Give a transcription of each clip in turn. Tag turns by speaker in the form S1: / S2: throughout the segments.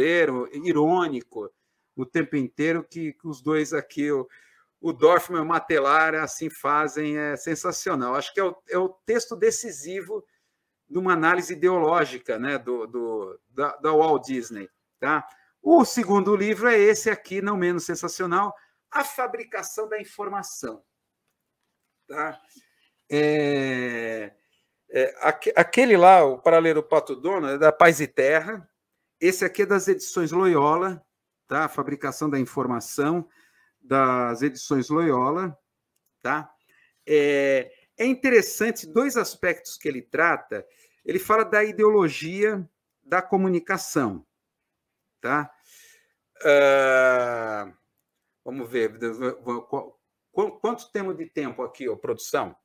S1: irônico o tempo inteiro, que, que os dois aqui, o, o Dorfman e o Matelar, assim fazem, é sensacional. Acho que é o, é o texto decisivo de uma análise ideológica né, do, do, da, da Walt Disney. Tá? O segundo livro é esse aqui, não menos sensacional, A Fabricação da Informação. Tá? É, é, aquele lá, o Paralelo Pato Dono, é da Paz e Terra. Esse aqui é das edições Loyola, tá? A fabricação da informação das edições Loyola, tá? É, é interessante dois aspectos que ele trata. Ele fala da ideologia da comunicação, tá? Uh, vamos ver, quanto temos de tempo aqui, ó, produção?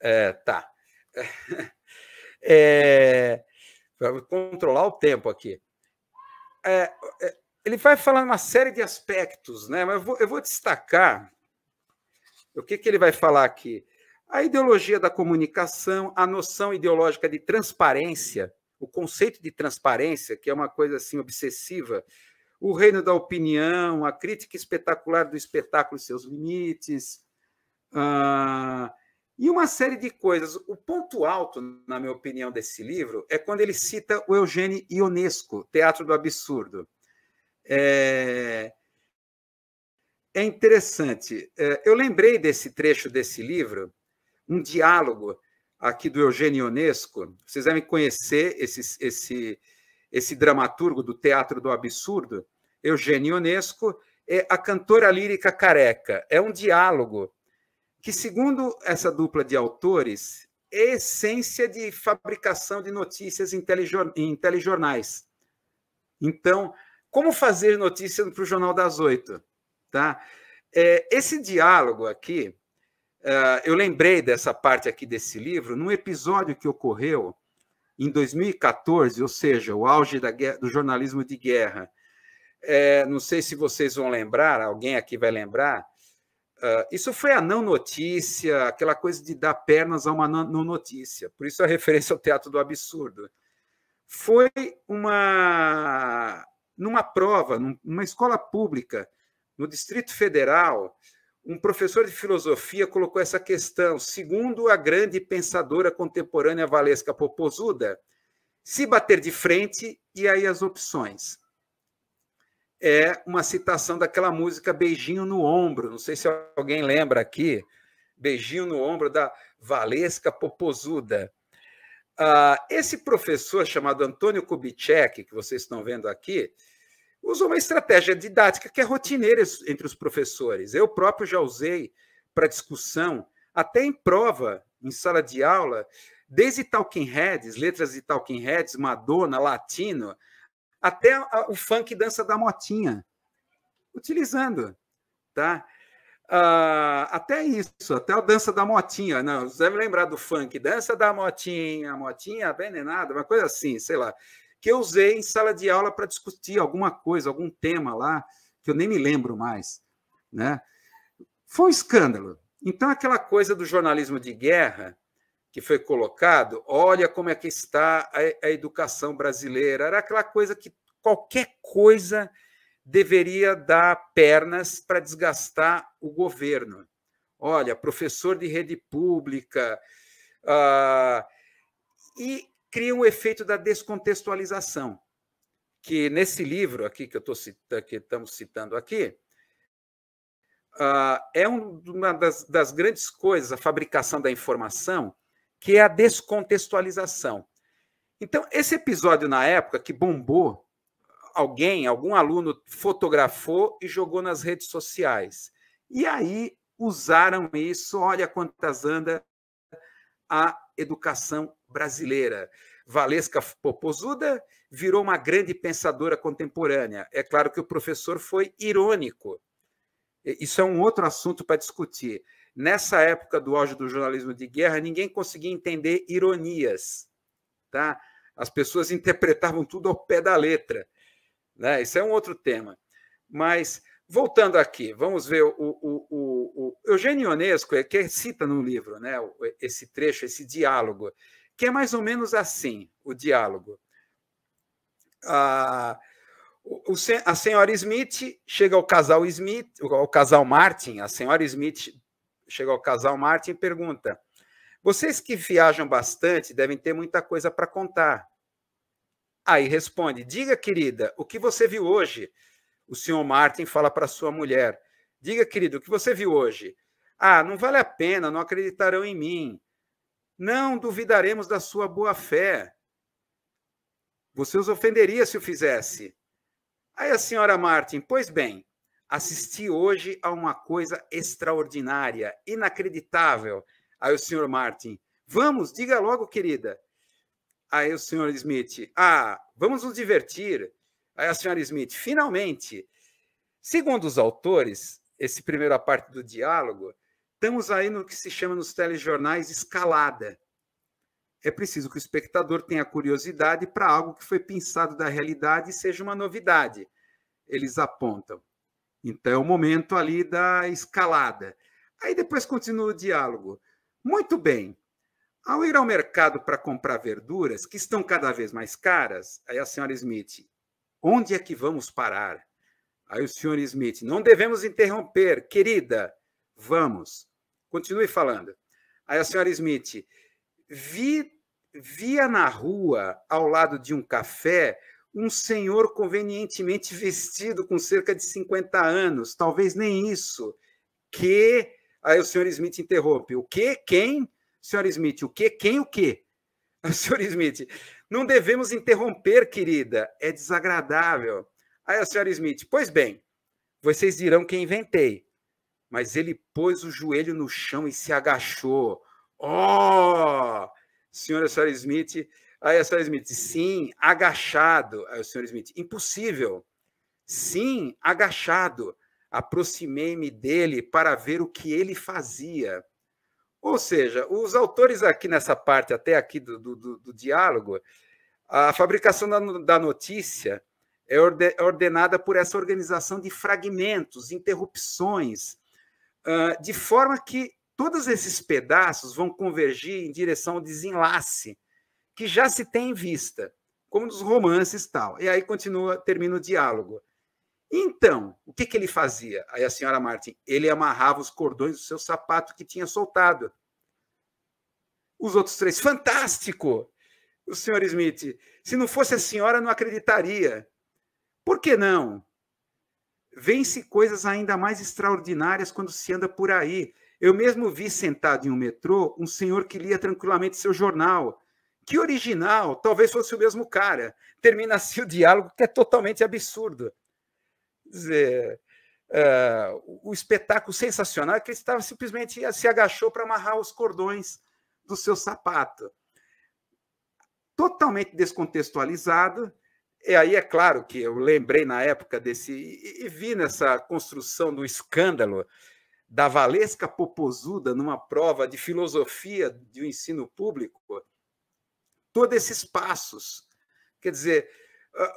S1: É, tá. É, controlar o tempo aqui. É, é, ele vai falar uma série de aspectos, né? mas eu vou, eu vou destacar o que, que ele vai falar aqui. A ideologia da comunicação, a noção ideológica de transparência, o conceito de transparência, que é uma coisa assim obsessiva, o reino da opinião, a crítica espetacular do espetáculo e seus limites, ah, e uma série de coisas. O ponto alto, na minha opinião, desse livro é quando ele cita o Eugênio Ionesco, Teatro do Absurdo. É, é interessante. É, eu lembrei desse trecho desse livro, um diálogo aqui do Eugênio Ionesco. Vocês devem conhecer esse, esse, esse dramaturgo do Teatro do Absurdo. Eugênio Ionesco é a cantora lírica careca. É um diálogo que, segundo essa dupla de autores, é essência de fabricação de notícias em, em telejornais. Então, como fazer notícia para o Jornal das Oito? Tá? É, esse diálogo aqui, uh, eu lembrei dessa parte aqui desse livro, num episódio que ocorreu em 2014, ou seja, o auge guerra, do jornalismo de guerra. É, não sei se vocês vão lembrar, alguém aqui vai lembrar, Uh, isso foi a não notícia, aquela coisa de dar pernas a uma não notícia. Por isso a referência ao teatro do absurdo. Foi uma numa prova, numa escola pública, no Distrito Federal, um professor de filosofia colocou essa questão. Segundo a grande pensadora contemporânea Valesca Popozuda, se bater de frente, e aí as opções é uma citação daquela música Beijinho no Ombro. Não sei se alguém lembra aqui. Beijinho no Ombro, da Valesca Popozuda. Uh, esse professor chamado Antônio Kubitschek, que vocês estão vendo aqui, usou uma estratégia didática que é rotineira entre os professores. Eu próprio já usei para discussão, até em prova, em sala de aula, desde Talking Heads, letras de Talking Heads, Madonna, Latino, até o funk dança da motinha, utilizando, tá? Uh, até isso, até a dança da motinha. Não, você deve lembrar do funk, dança da motinha, motinha venenada, uma coisa assim, sei lá, que eu usei em sala de aula para discutir alguma coisa, algum tema lá, que eu nem me lembro mais, né? Foi um escândalo. Então, aquela coisa do jornalismo de guerra, que foi colocado, olha como é que está a, a educação brasileira. Era aquela coisa que qualquer coisa deveria dar pernas para desgastar o governo. Olha, professor de rede pública. Uh, e cria um efeito da descontextualização, que nesse livro aqui que eu tô citando, que estamos citando aqui, uh, é uma das, das grandes coisas, a fabricação da informação, que é a descontextualização. Então, esse episódio, na época, que bombou, alguém, algum aluno fotografou e jogou nas redes sociais. E aí usaram isso, olha quantas anda a educação brasileira. Valesca Popozuda virou uma grande pensadora contemporânea. É claro que o professor foi irônico. Isso é um outro assunto para discutir. Nessa época do auge do jornalismo de guerra, ninguém conseguia entender ironias. Tá? As pessoas interpretavam tudo ao pé da letra. Né? Isso é um outro tema. Mas, voltando aqui, vamos ver o, o, o, o Eugênio Ionesco, é que cita no livro né, esse trecho, esse diálogo, que é mais ou menos assim, o diálogo. Ah, a senhora Smith chega ao casal Smith, ao casal Martin, a senhora Smith chega ao casal Martin e pergunta: Vocês que viajam bastante devem ter muita coisa para contar. Aí responde: Diga, querida, o que você viu hoje? O senhor Martin fala para sua mulher: Diga, querido, o que você viu hoje? Ah, não vale a pena, não acreditarão em mim. Não duvidaremos da sua boa fé. Você os ofenderia se o fizesse. Aí a senhora Martin, pois bem, assisti hoje a uma coisa extraordinária, inacreditável. Aí o senhor Martin, vamos, diga logo, querida. Aí o senhor Smith, ah, vamos nos divertir. Aí a senhora Smith, finalmente. Segundo os autores, esse primeira parte do diálogo, estamos aí no que se chama nos telejornais escalada. É preciso que o espectador tenha curiosidade para algo que foi pensado da realidade e seja uma novidade. Eles apontam. Então, é o momento ali da escalada. Aí depois continua o diálogo. Muito bem. Ao ir ao mercado para comprar verduras, que estão cada vez mais caras, aí a senhora Smith, onde é que vamos parar? Aí o senhor Smith, não devemos interromper, querida. Vamos. Continue falando. Aí a senhora Smith, vi, via na rua, ao lado de um café, um senhor convenientemente vestido com cerca de 50 anos, talvez nem isso, que. Aí o senhor Smith interrompe. O que? Quem? Senhor Smith, o que? Quem o quê? O senhor Smith, não devemos interromper, querida, é desagradável. Aí a senhora Smith, pois bem, vocês dirão que inventei, mas ele pôs o joelho no chão e se agachou. Oh! Senhora senhora Smith, aí a senhora Smith, sim, agachado. Aí o senhor Smith, impossível. Sim, agachado. Aproximei-me dele para ver o que ele fazia. Ou seja, os autores aqui nessa parte, até aqui do, do, do diálogo, a fabricação da, da notícia é, é ordenada por essa organização de fragmentos, interrupções, de forma que todos esses pedaços vão convergir em direção ao desenlace que já se tem em vista, como nos romances tal. E aí continua, termina o diálogo. Então, o que, que ele fazia? Aí a senhora Martin, ele amarrava os cordões do seu sapato que tinha soltado. Os outros três, fantástico! O senhor Smith, se não fosse a senhora, não acreditaria. Por que não? Vêm-se coisas ainda mais extraordinárias quando se anda por aí. Eu mesmo vi sentado em um metrô um senhor que lia tranquilamente seu jornal. Que original, talvez fosse o mesmo cara. Termina assim o diálogo, que é totalmente absurdo. Quer dizer, uh, o espetáculo sensacional é que ele estava simplesmente se agachou para amarrar os cordões do seu sapato. Totalmente descontextualizado, e aí é claro que eu lembrei na época desse e, e vi nessa construção do escândalo da Valesca Popozuda numa prova de filosofia do ensino público, todos esses passos. Quer dizer,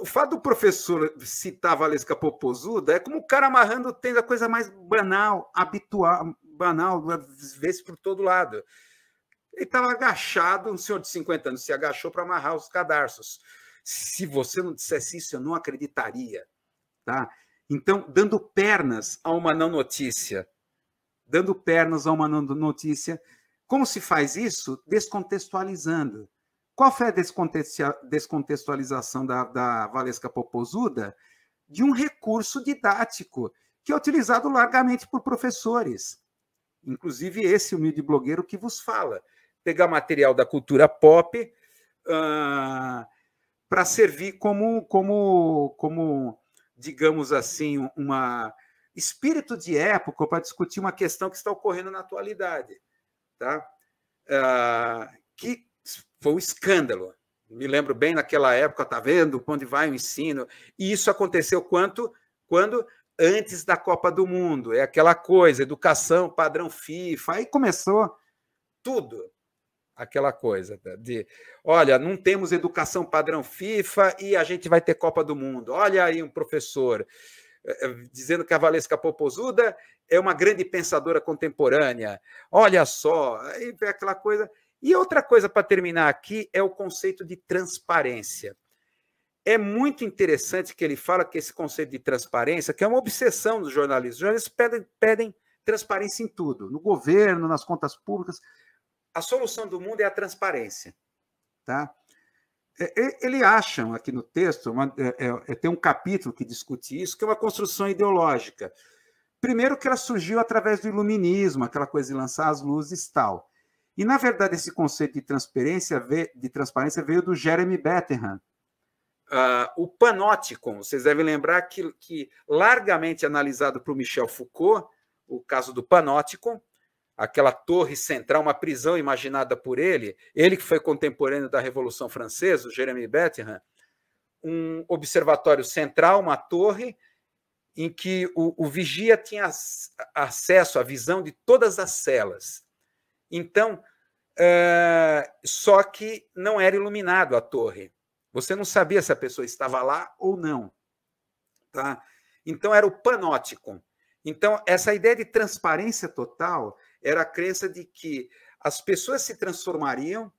S1: o fato do professor citar Valesca Popozuda é como o cara amarrando tendo a coisa mais banal, habitual, banal, vezes por todo lado. Ele estava agachado, um senhor de 50 anos se agachou para amarrar os cadarços. Se você não dissesse isso, eu não acreditaria. Tá? Então, dando pernas a uma não notícia, dando pernas a uma não notícia, como se faz isso? Descontextualizando. Qual foi a descontextualização da, da Valesca Popozuda? De um recurso didático que é utilizado largamente por professores. Inclusive esse humilde blogueiro que vos fala. Pegar material da cultura pop, uh, para servir como, como, como, digamos assim, uma espírito de época para discutir uma questão que está ocorrendo na atualidade, tá? Uh, que foi um escândalo. Me lembro bem naquela época, tá vendo onde vai o ensino? E isso aconteceu quanto, quando antes da Copa do Mundo. É aquela coisa, educação padrão FIFA. Aí começou tudo aquela coisa de, olha, não temos educação padrão FIFA e a gente vai ter Copa do Mundo. Olha aí um professor eh, eh, dizendo que a Valesca Popozuda é uma grande pensadora contemporânea. Olha só, aí vem aquela coisa. E outra coisa para terminar aqui é o conceito de transparência. é muito interessante que ele fala que esse conceito de transparência, que é uma obsessão dos jornalistas. Os jornalistas pedem, pedem transparência em tudo, no governo, nas contas públicas. A solução do mundo é a transparência. Tá? É, ele acham aqui no texto, uma, é, é, é, tem um capítulo que discute isso, que é uma construção ideológica. Primeiro que ela surgiu através do iluminismo, aquela coisa de lançar as luzes e tal. E, na verdade, esse conceito de transparência, de transparência veio do Jeremy Betterham. Uh, o panópticon, vocês devem lembrar que, que largamente analisado por Michel Foucault, o caso do panópticon, aquela torre central, uma prisão imaginada por ele, ele que foi contemporâneo da Revolução Francesa, o Jeremy Betterham, um observatório central, uma torre, em que o, o vigia tinha acesso à visão de todas as celas. Então, uh, só que não era iluminado a torre. Você não sabia se a pessoa estava lá ou não. Tá? Então, era o panótico. Então, essa ideia de transparência total era a crença de que as pessoas se transformariam,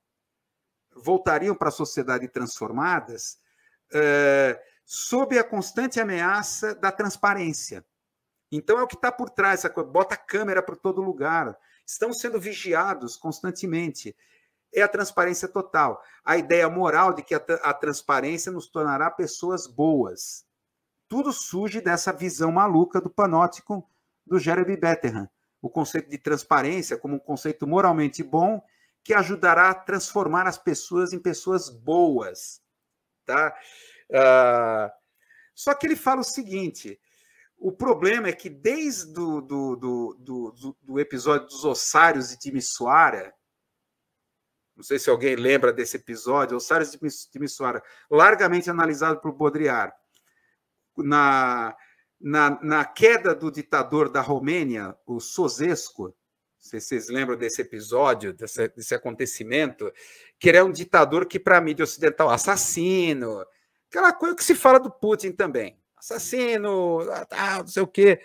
S1: voltariam para a sociedade transformadas, uh, sob a constante ameaça da transparência. Então é o que está por trás, bota câmera para todo lugar, estão sendo vigiados constantemente. É a transparência total. A ideia moral de que a, a transparência nos tornará pessoas boas. Tudo surge dessa visão maluca do panótico do Jeremy Betterham. O conceito de transparência como um conceito moralmente bom que ajudará a transformar as pessoas em pessoas boas. Tá? Uh, só que ele fala o seguinte: o problema é que desde do, do, do, do, do episódio dos ossários de Timisoara, não sei se alguém lembra desse episódio, ossários de Timisoara, largamente analisado por Baudrillard, na, na, na queda do ditador da Romênia, o sei se vocês lembram desse episódio, desse, desse acontecimento, que ele é um ditador que, para a mídia ocidental, assassino, Aquela coisa que se fala do Putin também. Assassino, ah, não sei o quê.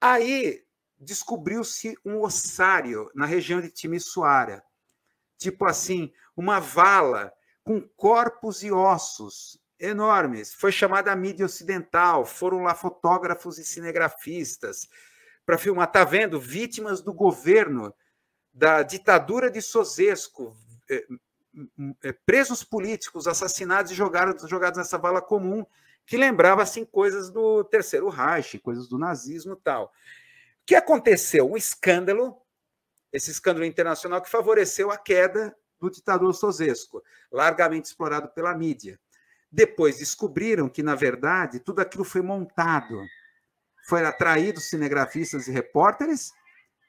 S1: Aí descobriu-se um ossário na região de Timisoara. Tipo assim, uma vala com corpos e ossos enormes. Foi chamada a mídia ocidental. Foram lá fotógrafos e cinegrafistas para filmar. Está vendo? Vítimas do governo da ditadura de Sosesco, eh, é, presos políticos assassinados e jogados, jogados nessa vala comum, que lembrava assim coisas do Terceiro Reich, coisas do nazismo tal. O que aconteceu? Um escândalo, esse escândalo internacional que favoreceu a queda do ditador Sosesco, largamente explorado pela mídia. Depois descobriram que, na verdade, tudo aquilo foi montado. Foi atraído cinegrafistas e repórteres,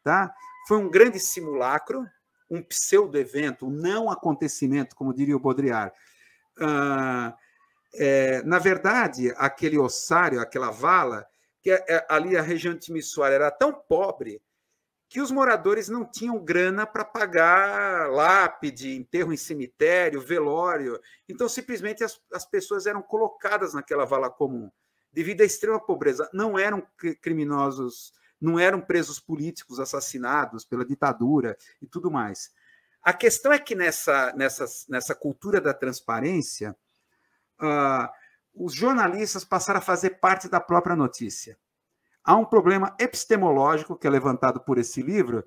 S1: tá? Foi um grande simulacro, um pseudo-evento, um não acontecimento, como diria o Baudrillard. Ah, é, na verdade, aquele ossário, aquela vala, que é, é, ali a região de Timisoara era tão pobre que os moradores não tinham grana para pagar lápide, enterro em cemitério, velório. Então, simplesmente, as, as pessoas eram colocadas naquela vala comum, devido à extrema pobreza. Não eram criminosos não eram presos políticos assassinados pela ditadura e tudo mais. A questão é que nessa, nessa, nessa cultura da transparência, uh, os jornalistas passaram a fazer parte da própria notícia. Há um problema epistemológico que é levantado por esse livro,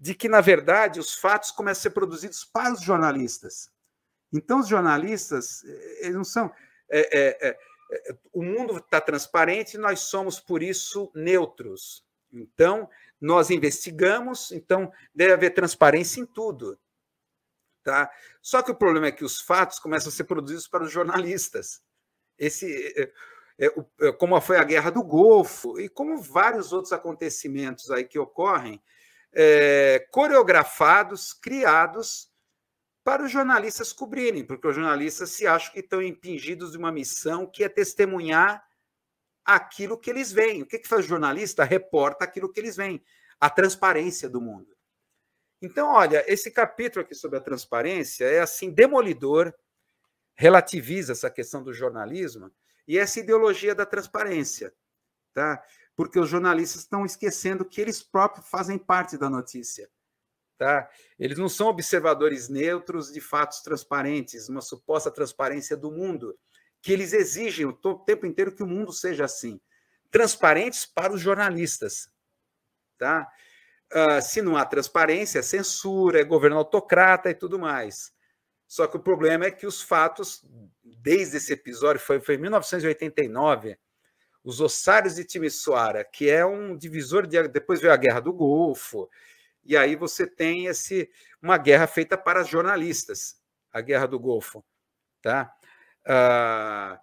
S1: de que, na verdade, os fatos começam a ser produzidos para os jornalistas. Então, os jornalistas, eh, eles não são. É, é, é, o mundo está transparente e nós somos, por isso, neutros. Então, nós investigamos, então deve haver transparência em tudo. Tá? Só que o problema é que os fatos começam a ser produzidos para os jornalistas. Esse, é, é, é, como foi a Guerra do Golfo e como vários outros acontecimentos aí que ocorrem, é, coreografados, criados para os jornalistas cobrirem, porque os jornalistas se acham que estão impingidos de uma missão que é testemunhar aquilo que eles veem. O que, que faz o jornalista? Reporta aquilo que eles veem, a transparência do mundo. Então, olha, esse capítulo aqui sobre a transparência é assim demolidor, relativiza essa questão do jornalismo e essa ideologia da transparência, tá? Porque os jornalistas estão esquecendo que eles próprios fazem parte da notícia, tá? Eles não são observadores neutros de fatos transparentes, uma suposta transparência do mundo que eles exigem o tempo inteiro que o mundo seja assim, transparentes para os jornalistas, tá? Uh, se não há transparência, é censura, é governo autocrata e tudo mais. Só que o problema é que os fatos, desde esse episódio, foi, foi em 1989, os ossários de Timisoara, que é um divisor de. Depois veio a Guerra do Golfo, e aí você tem esse, uma guerra feita para jornalistas, a Guerra do Golfo. Tá? Ah,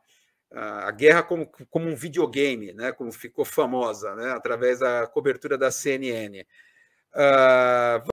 S1: a guerra como, como um videogame, né, como ficou famosa, né, através da cobertura da CNN. Uh,